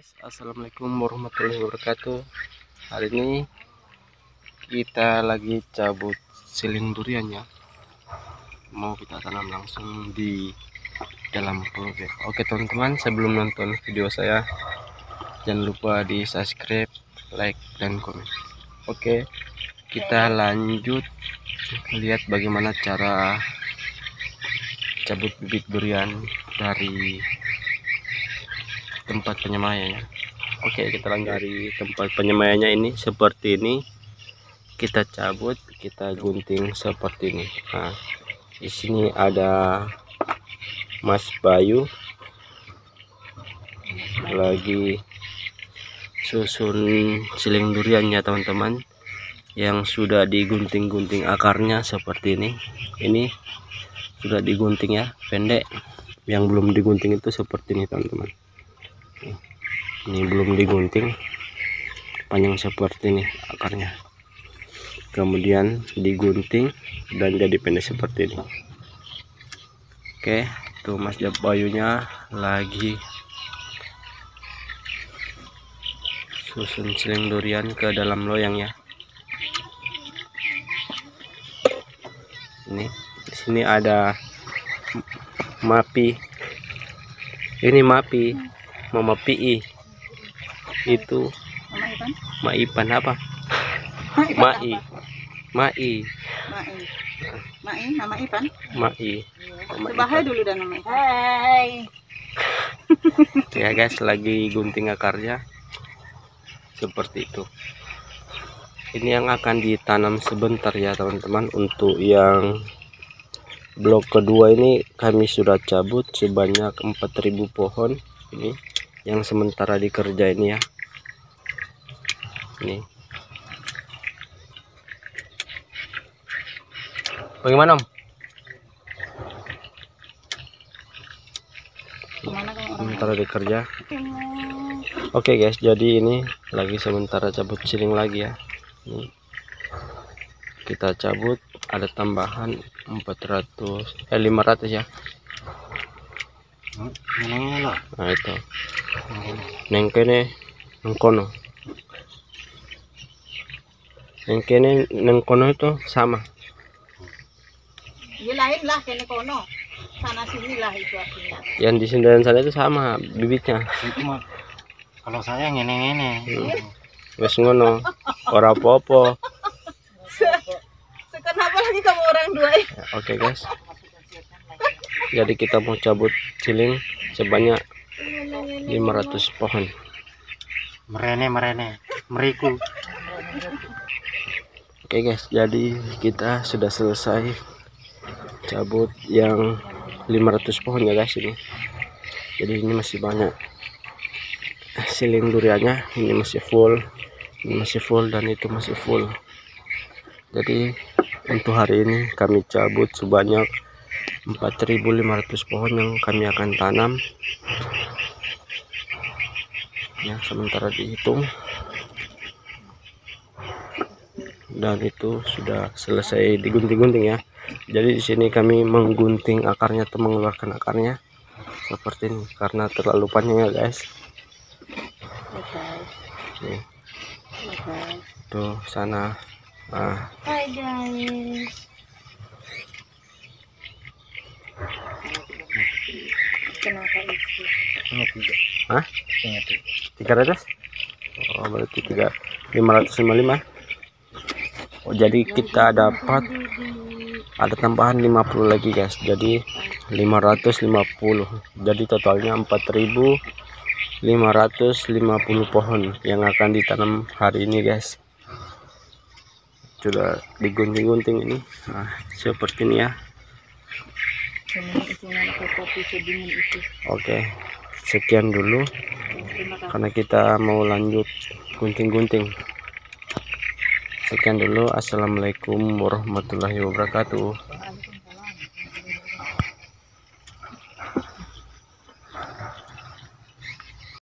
guys. Assalamualaikum warahmatullahi wabarakatuh. Hari ini kita lagi cabut siling duriannya mau kita tanam langsung di dalam keluarga oke teman-teman sebelum nonton video saya jangan lupa di subscribe like dan komen. Oke kita lanjut lihat bagaimana cara cabut bibit durian dari tempat penyemayanya oke kita lanjut dari tempat penyemayanya ini. Seperti ini. Kita cabut kita gunting seperti ini. Nah di sini ada Mas Bayu. Lagi susun siling duriannya teman-teman yang sudah digunting-gunting akarnya seperti ini. Ini sudah digunting ya pendek. Yang belum digunting itu seperti ini teman-teman ini belum digunting. Panjang seperti ini akarnya. Kemudian digunting dan jadi pendek seperti ini. Oke tuh mas bayunya lagi susun siling durian ke dalam loyang ya. Ini sini ada mapi. Ini mapi mama pi itu Mama Maipan Ipan? apa? Mai. Mai, Mai, nama Ipan. Mai. Ipan. dulu dan nama Ipan. Hai. Ya guys, lagi gunting akarnya seperti itu. Ini yang akan ditanam sebentar ya teman-teman. Untuk yang blok kedua ini kami sudah cabut sebanyak 4000 pohon. Ini yang sementara dikerja ini ya. Ini. Bagaimana Om? Sementara dikerja. Oke guys, jadi ini lagi sementara cabut siling lagi ya. Ini. Kita cabut ada tambahan 400 eh 500 ya. Nah itu. Neng kene neng kono. Neng kene neng kono itu sama. Ya lain lah kene kono. Sana sini lah itu artinya. Yang di sini dan sana itu sama bibitnya. itu mah kalau saya ngene-ngene Wes ngono. Ora apa-apa. Kenapa lagi kamu orang dua? Ya, Oke guys. Jadi kita mau cabut siling sebanyak 500 pohon. merene merene meriku Oke guys, jadi kita sudah selesai cabut yang 500 pohon ya guys ini. Jadi ini masih banyak siling duriannya, ini masih full, ini masih full dan itu masih full. Jadi untuk hari ini kami cabut sebanyak 4.500 pohon yang kami akan tanam. Ya, sementara dihitung dan itu sudah selesai digunting-gunting ya. Jadi di sini kami menggunting akarnya atau mengeluarkan akarnya seperti ini karena terlalu panjang ya guys. Oke. Nih, Oke. tuh sana. Nah, Hai guys. Kenapa tiga Hah? tiga 300? Oh, berarti 3 555. Oh, jadi kita dapat ada tambahan 50 lagi guys. Jadi 550. Jadi totalnya 4550 pohon yang akan ditanam hari ini guys. Sudah digunting-gunting ini. Nah, seperti ini ya. Oke. Sekian dulu karena kita mau lanjut gunting-gunting. Sekian dulu. Assalamualaikum warahmatullahi wabarakatuh.